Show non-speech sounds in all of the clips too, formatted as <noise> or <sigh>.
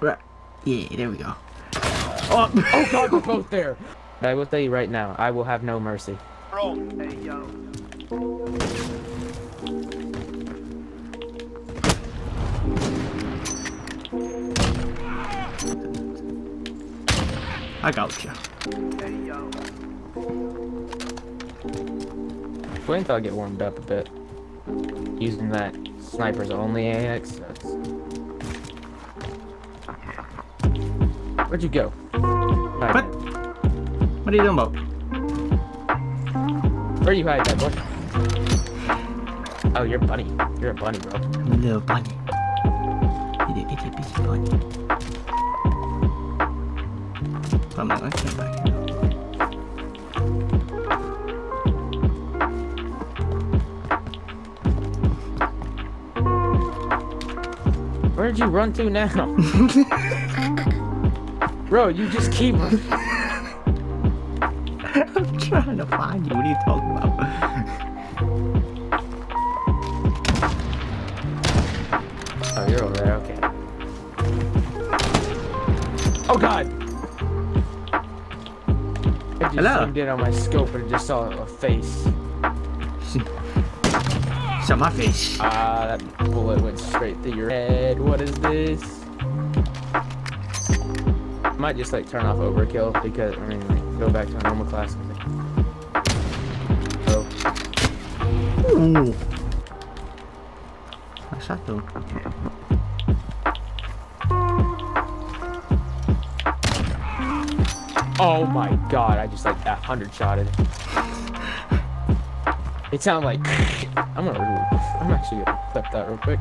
Right. Yeah, there we go. Oh, Oh god, we're both there. I will tell you right now, I will have no mercy. Hey, yo. I got you. Hey, yo. Wait until I get warmed up a bit. Using that sniper's only AX. That's... Where'd you go? Hide What? What are you doing, Bo? Where are you hiding, boy? Oh, you're a bunny. You're a bunny, bro. I'm a little bunny. Itty itty bitty bunny. I'm not gonna come back here. Where'd you run to now? <laughs> bro, you just keep. <laughs> I'm trying to find you. What are you talking about? Oh, you're over there. Okay. Oh God! I just Hello? zoomed in on my scope and just saw a face. Show my face. Ah, that bullet went straight through your head. What is this? I might just like turn off overkill because I mean like, go back to a normal class. Oh, Ooh. I shot though. oh my god! I just like that hundred shotted. It sounded like I'm gonna. I'm actually gonna clip that real quick.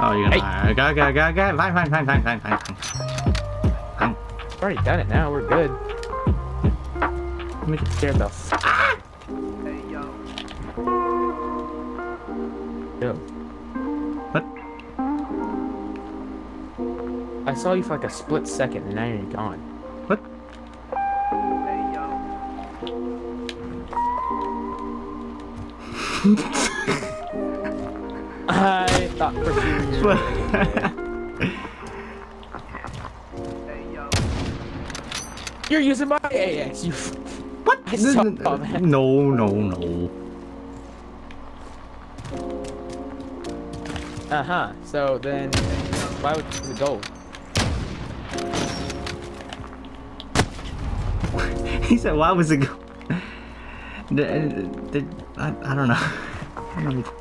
Oh, you're gonna. Go, go, go, go. Fine, fine, fine, fine, fine, fine. fine. Fine. Already done it now. We're good. Let me just. Scared the f Hey, yo. yo. What? I saw you for like a split second and now you're gone. What? Hey, yo. <laughs> I thought for sure <laughs> You're using my AX. You. what? I saw that. No, no, no. Uh huh. So then, why would the gold? <laughs> he said, why was it go? The, the, I, I don't know. <laughs> I don't know.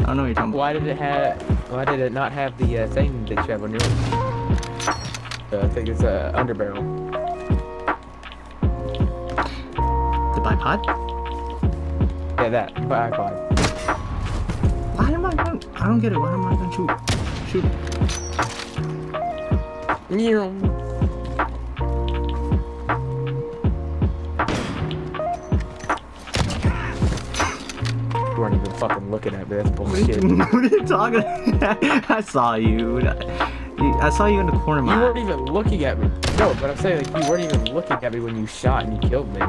I don't know what you're talking about. Why did it have? Why did it not have the uh, thing that you have on yours? Uh, I think it's a uh, underbarrel. Bipod? Yeah, that bipod. Why am I going? I don't get it. Why am I going to shoot? Shoot. Meow. You weren't even fucking looking at me. That's bullshit. you <laughs> what are you talking? <laughs> I saw you. I saw you in the corner of my. weren't even looking at me. No, but I'm saying like you weren't even looking at me when you shot and you killed me.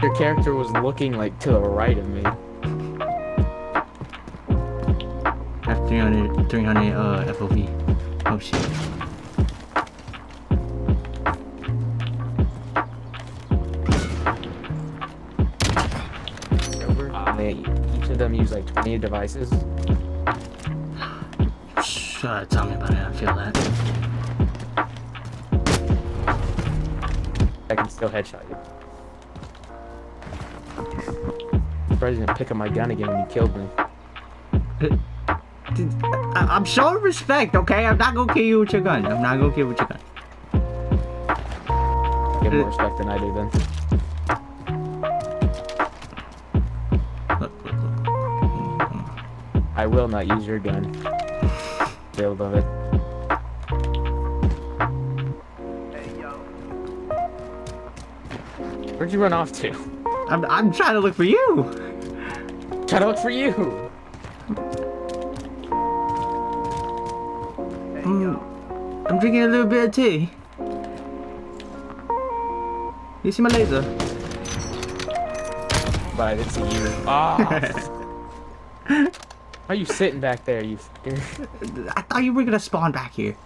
Your character was looking like to the right of me. I have 300, 300 uh, FOV. Oh shit. Each of them use like 20 devices. Shh, uh, tell me about it. I feel that. I can still headshot you. Surprised you didn't pick up my gun again when you killed me. I, I'm showing respect, okay? I'm not gonna kill you with your gun. I'm not gonna kill you with your gun. You have more uh, respect than I do then. I will not use your gun. Build of it. Where'd you run off to? I'm, I'm trying to look for you. Try to look for you. Mm, I'm drinking a little bit of tea. You see my laser? But I didn't see you. <laughs> Ah! Why are you sitting back there, you <laughs> I thought you were gonna spawn back here.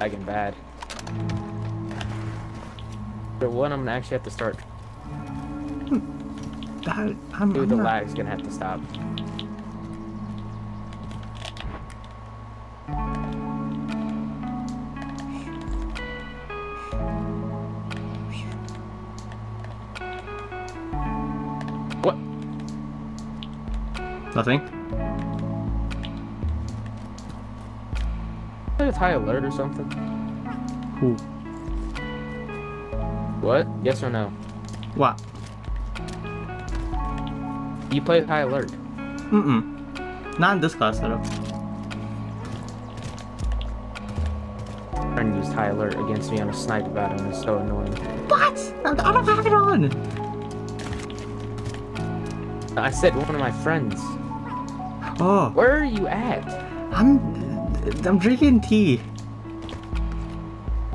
Back and bad. For one, I'm gonna actually have to start. Hmm. That, I'm, Dude, I'm the not- lag's gonna have to stop. What? Nothing. Like a high alert or something? Who? What? Yes or no? What? You play high alert. Mm-mm. Not in this class setup. Friend used high alert against me on a sniper battle and it's so annoying. What? I I don't have it on. I said one of my friends. Oh, Where are you at? I'm, I'm drinking tea.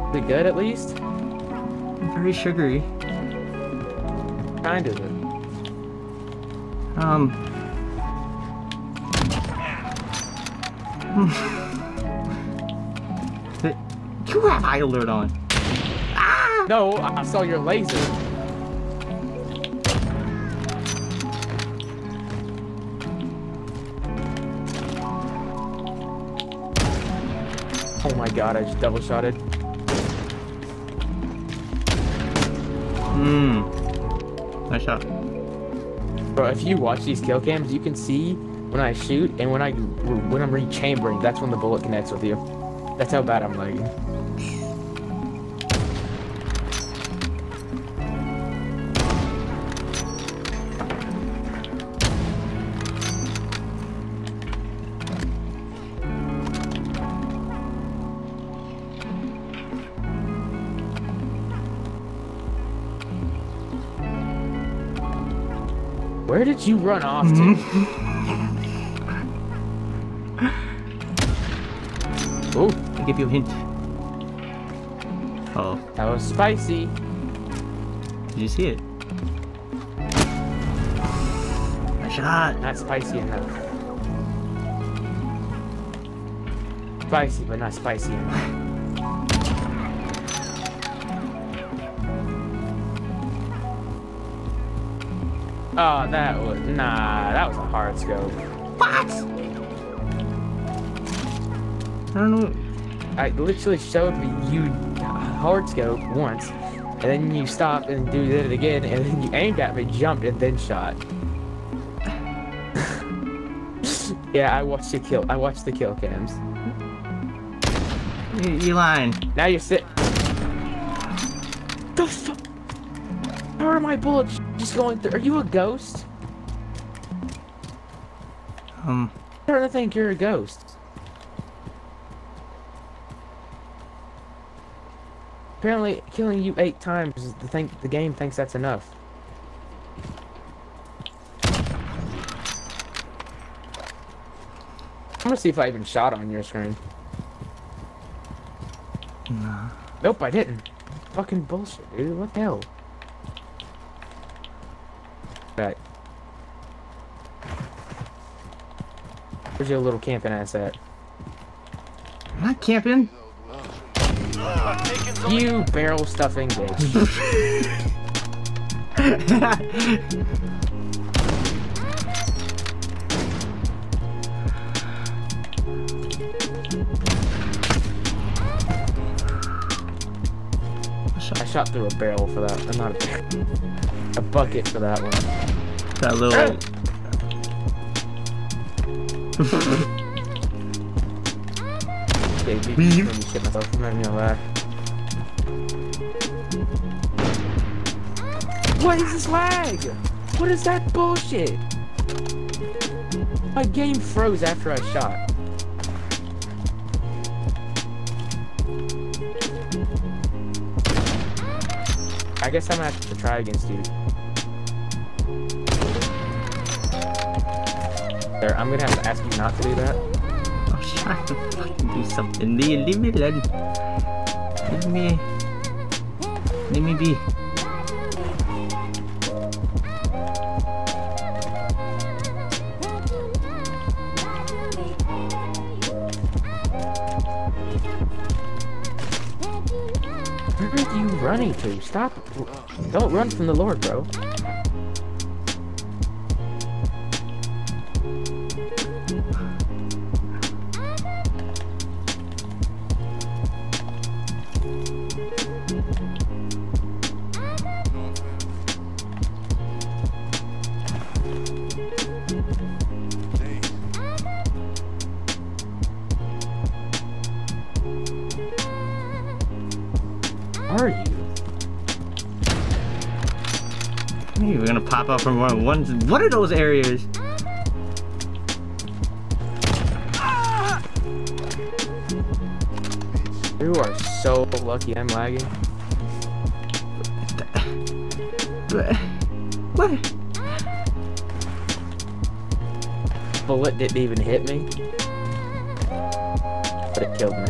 Is it good at least? Very sugary. Kind of it. Um. <laughs> You have high alert on. Ah! No, I saw your laser. Oh my god, I just double shotted. Hmm. Nice shot. Bro, if you watch these kill cams, you can see when I shoot and when I when I'm rechambering, that's when the bullet connects with you. That's how bad I'm lagging. Where did you run off to? <laughs> oh, I'll give you a hint. Oh, that was spicy. did you see it? Nice shot. Not spicy enough. Spicy, but not spicy enough. Oh, that was nah. That was a hard scope. What? I don't know. I literally showed you hard scope once, and then you stopped and do did it again, and then you aimed at me, jumped, and then shot. <laughs> yeah, I watched the kill. I watched the kill cams. You, you lying. Now you're sit. The fuck? How are my bullets just going through? Are you a ghost? Um, I'm starting to think you're a ghost. Apparently, killing you eight times, is the thing, the game thinks that's enough. I'm gonna see if I even shot on your screen. nah. Nope, I didn't. Fucking bullshit, dude. What the hell? Right. Where's your little camping ass at? I'm not camping. You barrel stuffing bitch. <laughs> I shot through a barrel for that. I'm not a barrel. A bucket for that one. that little. Ah. Okay, beat Weave. me shit myself. I'm not even. What is this lag? What is that bullshit? My game froze after I shot. I guess I'm gonna have to try against you. There, I'm gonna have to ask you not to do that. Oh, trying to fucking do something. Leave, leave me alone. Leave me. Leave me be. Running to? Stop. Don't run from the Lord, bro. Up from one, one, one of those areas. You are so lucky I'm lagging. What? What? Bullet didn't even hit me. But it killed me.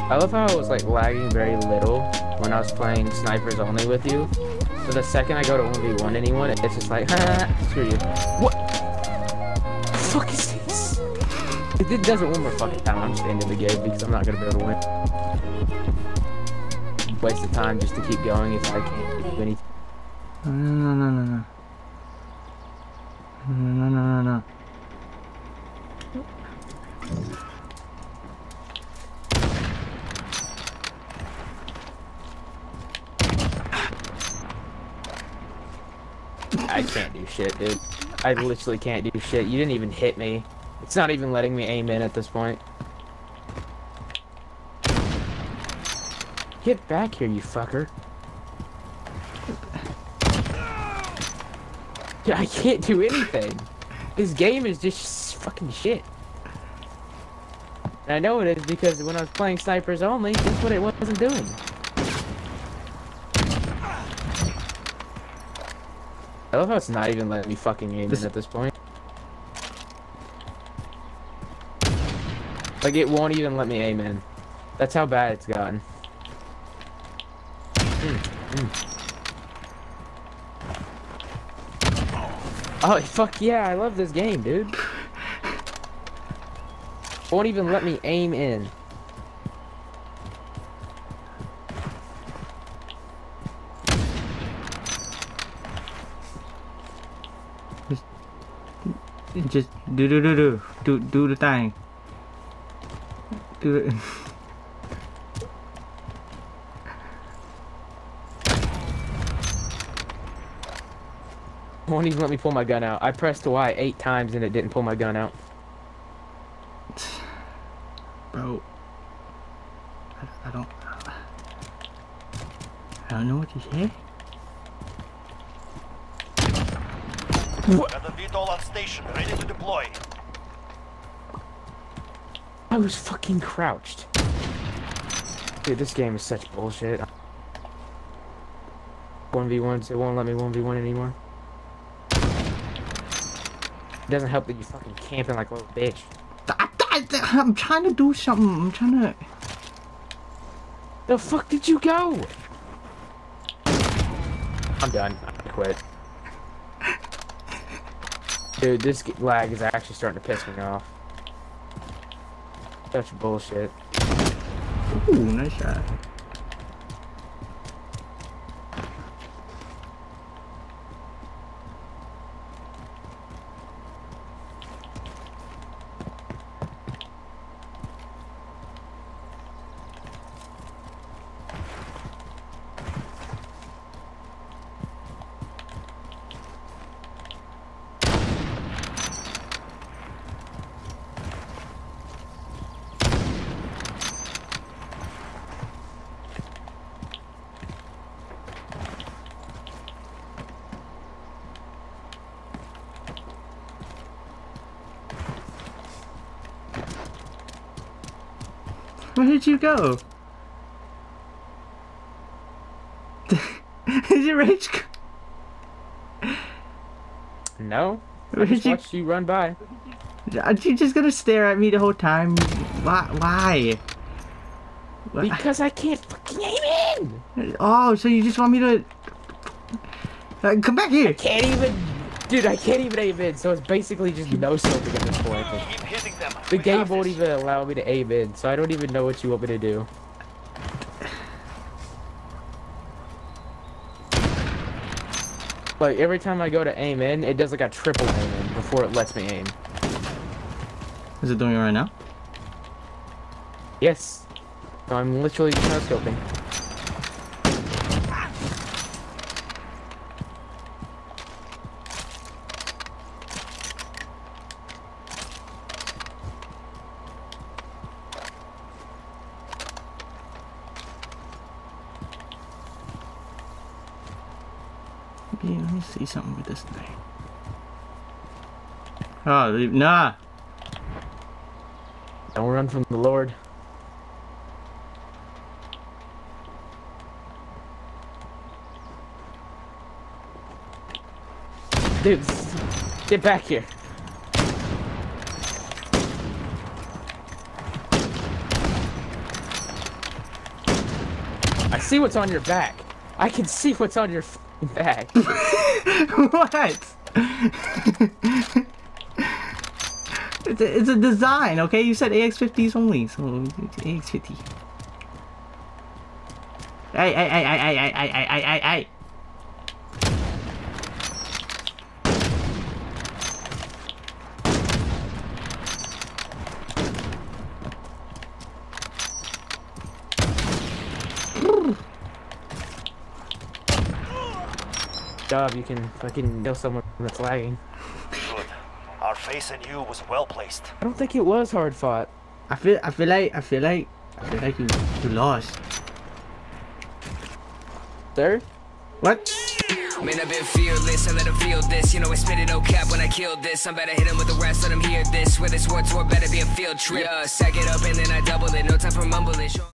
I love how I was like lagging very little when I was playing snipers only with you. So the second I go to 1v1 anyone, it's just like, <laughs> screw you. What? The fuck is this? If it does it one more fucking time, I'm just ending the game because I'm not gonna be able to win. Waste of time just to keep going if I can't do anything. No, no, no. No, no, no, no, no. I can't do shit, dude. I literally can't do shit. You didn't even hit me. It's not even letting me aim in at this point. Get back here, you fucker. Dude, I can't do anything. This game is just fucking shit. And I know it is because when I was playing snipers only, that's what it wasn't doing. I love how it's not even letting me fucking aim This- in at this point. Like it won't even let me aim in. That's how bad it's gotten. Mm, mm. Oh fuck yeah, I love this game, dude. Won't even let me aim in. Just do do do do do do the thing. Do it. Won't even let me pull my gun out. I pressed Y eight times and it didn't pull my gun out. <sighs> Bro. I, I don't. I don't know what you say. Got a VTOL on station, ready to deploy. I was fucking crouched. Dude, this game is such bullshit. 1v1s, it won't let me 1v1 anymore. It doesn't help that you fucking camping like a little bitch. I, I, I'm trying to do something. I'm trying to. The fuck did you go? I'm done. I quit. Dude, this lag is actually starting to piss me off. Such bullshit. Ooh, nice shot. Where did you go? <laughs> Did you rage? No? I just you? watched you run by. Are you just gonna stare at me the whole time? Why? Why? Why- Because I can't fucking aim in! Oh, so you just want me to? Uh, come back here! I Can't even... Dude, I can't even aim in, so it's basically just no scoping at this point. The game won't even allow me to aim in, so I don't even know what you want me to do. Like, every time I go to aim in, it does like a triple aim in before it lets me aim. Is it doing it right now? Yes. So I'm literally no scoping. Let me see something with this thing. Oh, leave- nah. Don't run from the Lord. Dude, get back here. I see what's on your back. I can see what's on your back. <laughs> what? it's, a, it's a design, okay? You said AX50s only, so it's AX50. Hey, hey, hey, hey, hey, hey, hey, hey, hey, Job, you can fucking kill someone that's lagging. Good. Our face and you was well placed. I don't think it was hard fought. I feel, I feel like, I feel like, I feel like you, you lost. Sir? What? Man, I've been fearless, I let them feel this. You know, I spit it no cap when I killed this. I'm better hit him with the rest, let them hear this. Where this war tour better be a field trip. Yeah, sack it up and then I double it. No time for mumbling. Show